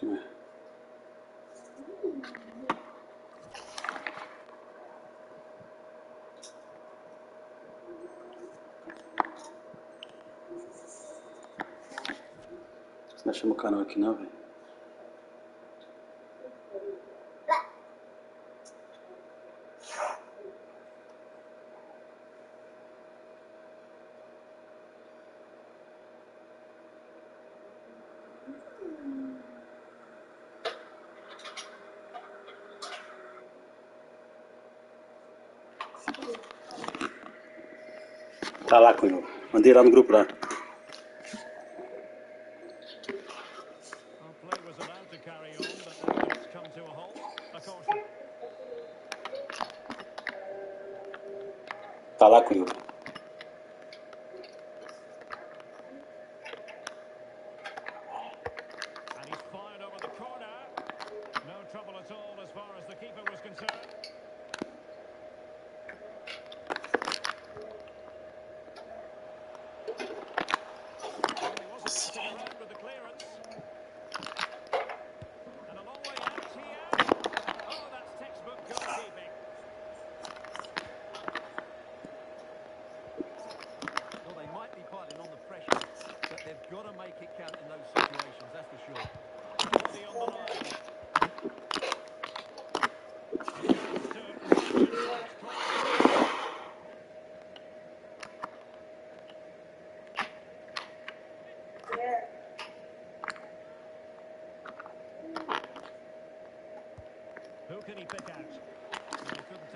Senhor. Você não achamos o canal aqui não, velho? tá lá com Mandei lá no grupo lá. Absolutely.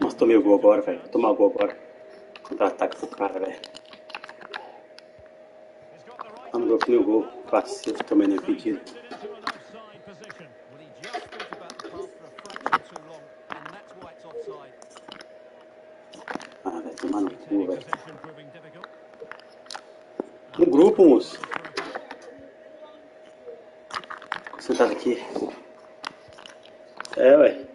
Nossa, tomei o gol agora, velho. Vou tomar o gol agora. Contra-ataque pro cara, velho. Ah, não tomei o gol. Cacete, também no impedido. Ah, velho, tomar no cu, velho. No grupo, moço. sentado aqui. É, velho.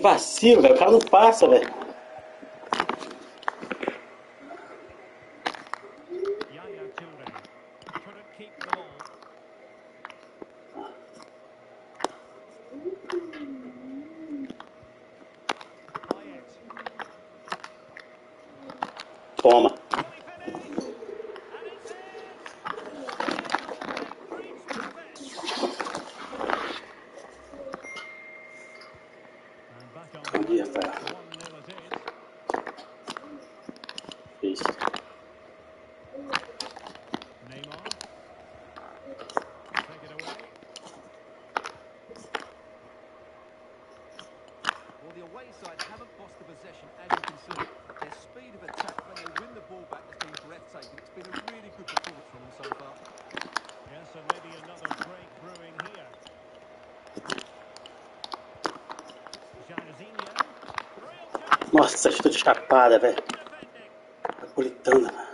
Vacilo, velho. O cara não passa, velho. Nossa, estou escapada, velho. Napolitana, mano.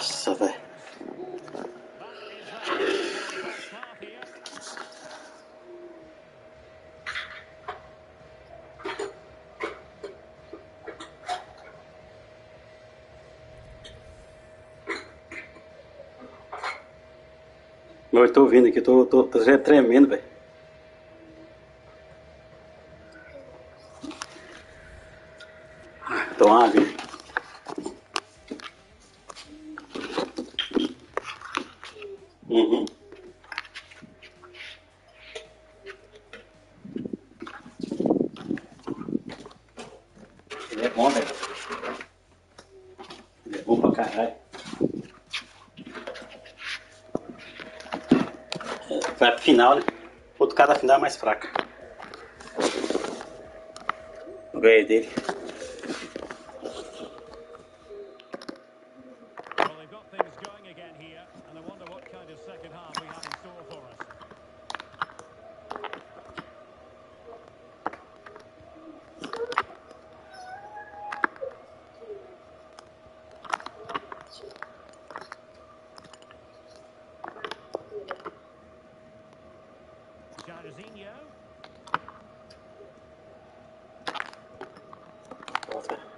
Nossa, velho. Eu estou ouvindo aqui, estou tô, tô, tô tremendo, velho. Ele é bom, velho. Ele é bom pra caralho. Vai pro final, né? Outro cada final é mais fraca. Ganhei dele. Coutinho.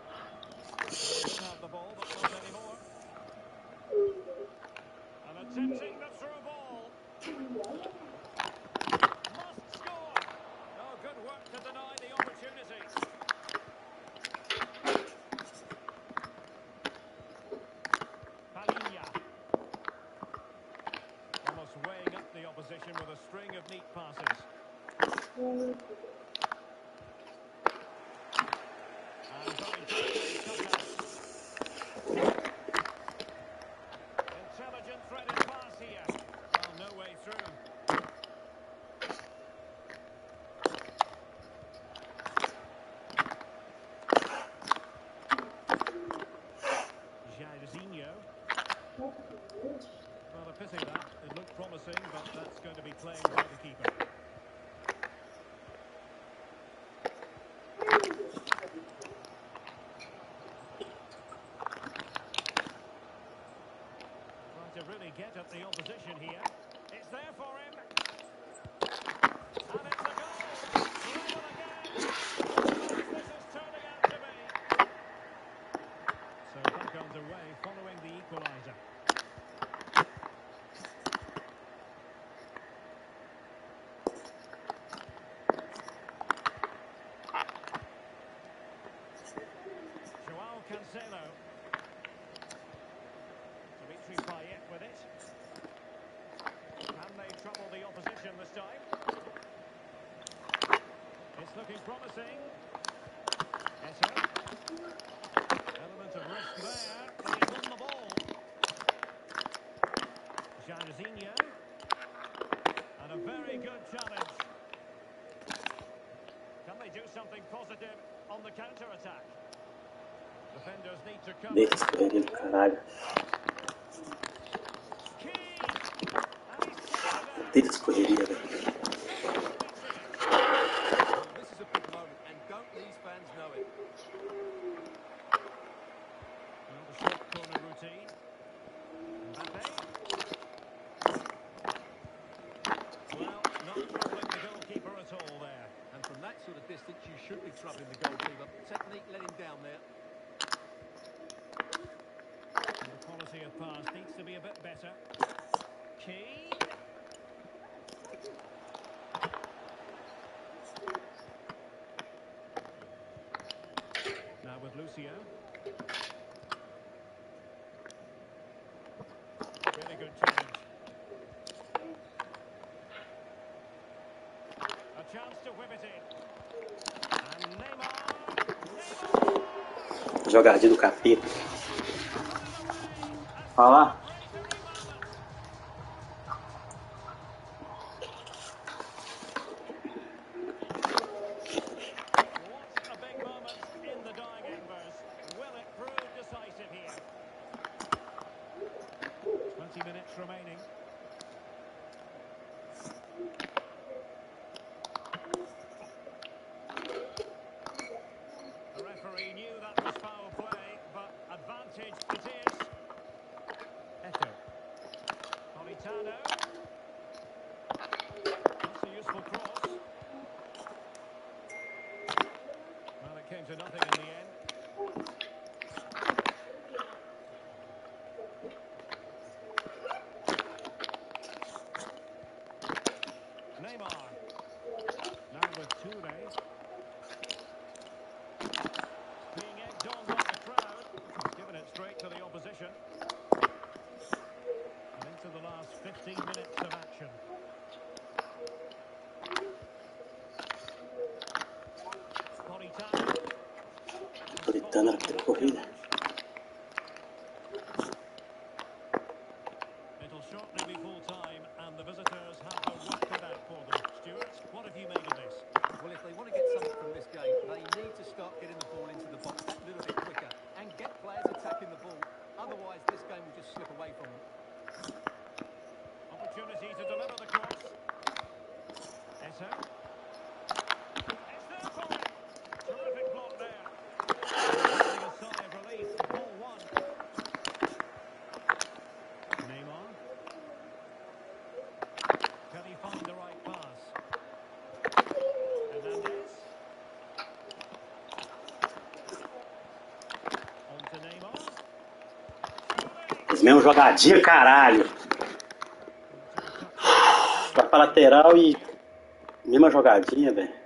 At the opposition here. It's there for him. And it's a goal. Level again. This is turning out to be. So back underway following the equaliser. Joao Cancelo. Dimitri Payet with it. Can they trouble the opposition this time? It's looking promising. Eto. Element of risk there. and He's on the ball. Jairzinho. And a very good challenge. Can they do something positive on the counter-attack? Defenders need to cover. Deixa esse correria do caralho. Key. And he's taken it Deixa essa correria, velho. Well, not troubling the goalkeeper at all there. And from that sort of distance, you should be troubling the goalkeeper. Technique let him down there. And the quality of pass needs to be a bit better. Key. Now with Lucio. Good challenge. A chance to whip it in. And Neymar. Neymar. Jogadinha do capeta. Fala. 15 minutes of action. Ahorita no la corrida. mesmo, jogadinha caralho. Vai pra lateral e. Mesma jogadinha, velho.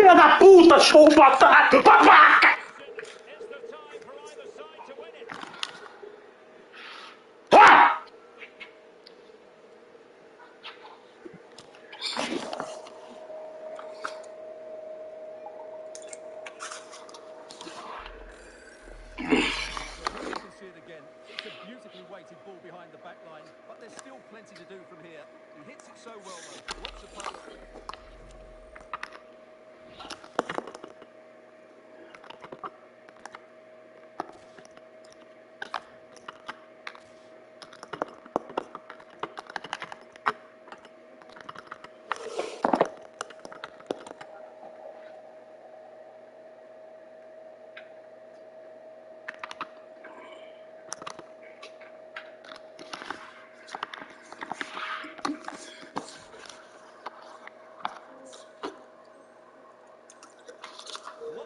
Filha da puta, show o batata! Papá!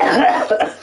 Ha ha ha!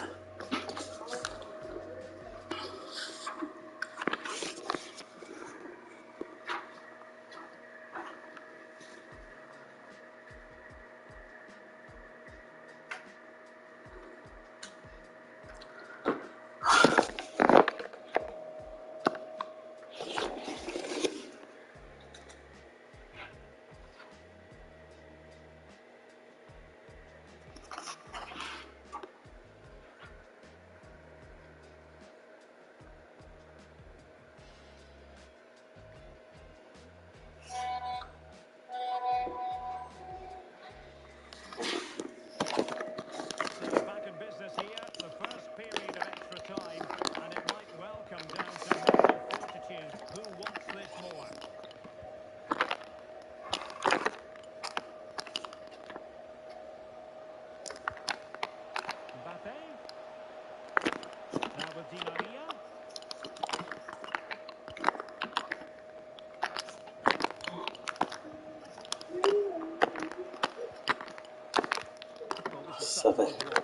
Of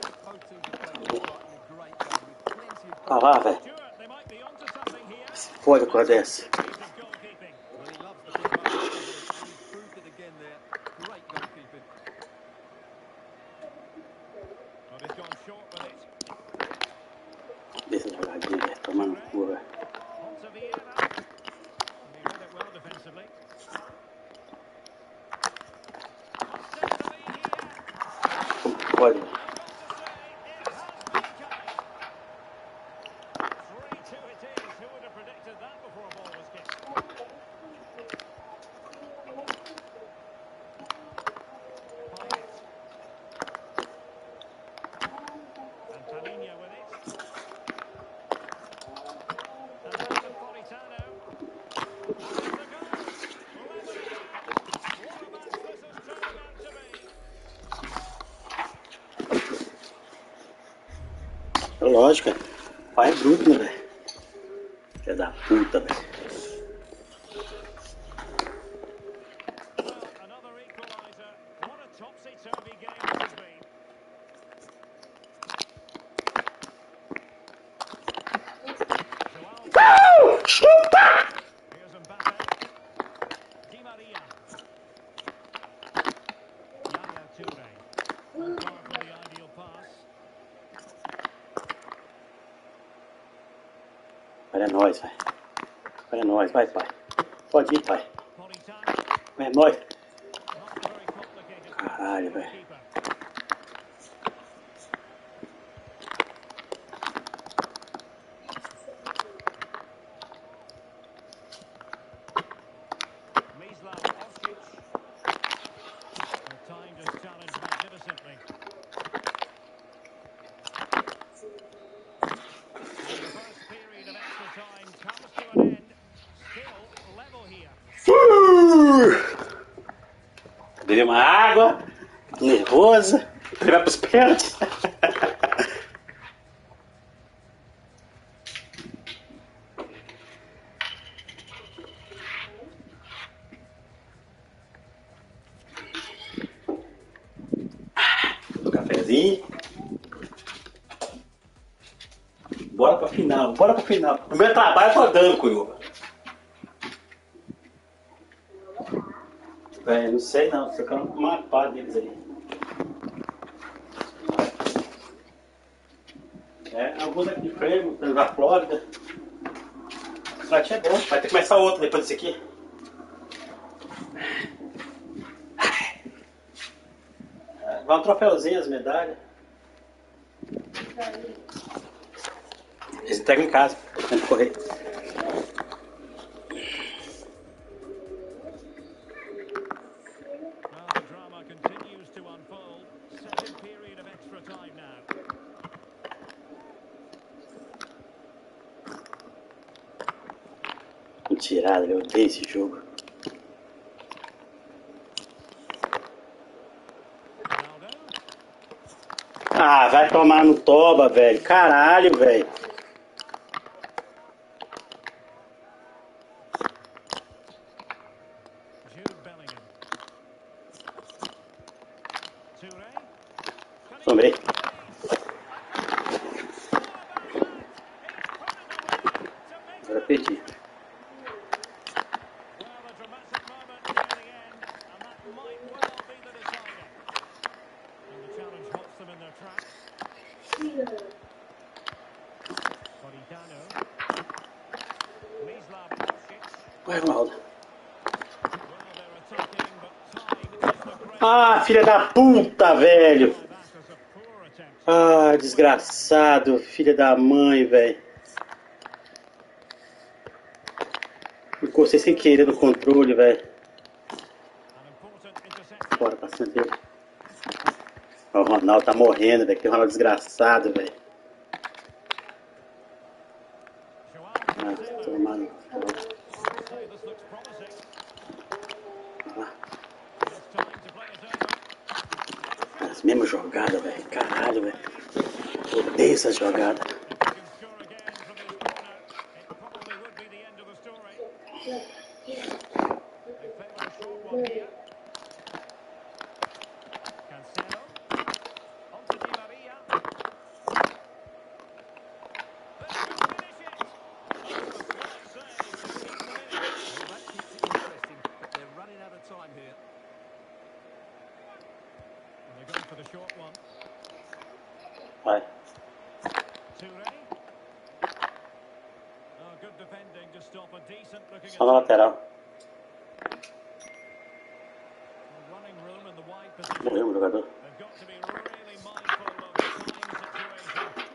Olha lá, velho. Here. Fode com a dessa. Cara. Pai é bruto, né, velho? Filha da puta, velho. Agora é nóis, velho. Agora é nóis, vai, pai. Pode ir, pai. É nóis. Caralho, velho. Beber uma água. Nervosa. Ele vai pros pênaltis. Um cafezinho. Bora pra final, bora pra final. Primeiro trabalho tô dando, Cuiuba. Velho, não sei não, ficando uma pá deles ali. É, alguns aqui de Fremont, da Flórida. O é bom, vai ter que começar outro depois desse aqui. É, Vai um troféuzinho, as medalhas. Eles entregam em casa, no correio. Well, Mentirada, eu odeio esse jogo. Ah, vai tomar no toba, velho. Caralho, velho. Filha da puta, velho. Ah, desgraçado. Filha da mãe, velho. Encostei sem querer no controle, velho. Bora, passando dele. O Ronaldo tá morrendo, velho. Que Ronaldo desgraçado, velho. sure God. Yeah. Of the time situation.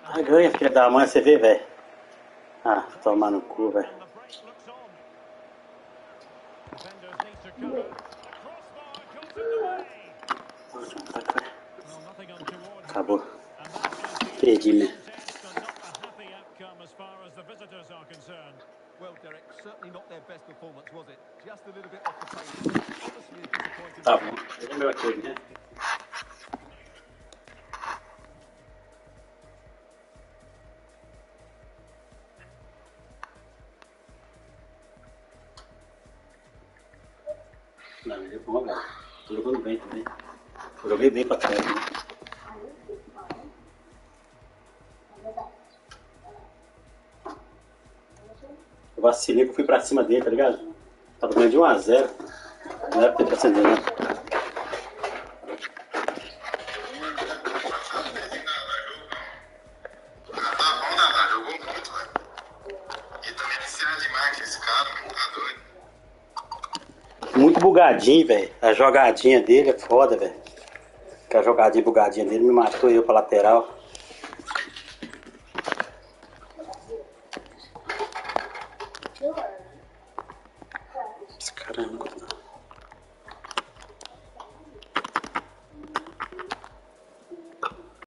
Ai, ganha, filha da mãe, você vê, velho. Ah, tomar no cu, velho. And the break certainly not their best performance, was it? Just a little bit off the pace. Obviously a disappointing Tá bom. Ele é meu aquele, né? Não, ele é bom, velho. Jogando bem também. Joguei bem pra Eu vacilei que eu fui pra cima dele, tá ligado? Tava ganhando de 1 a 0 Não era pra ter pra acender, né? Muito bugadinho, velho. A jogadinha dele é foda, velho. Que a jogadinha bugadinha dele me matou eu pra lateral.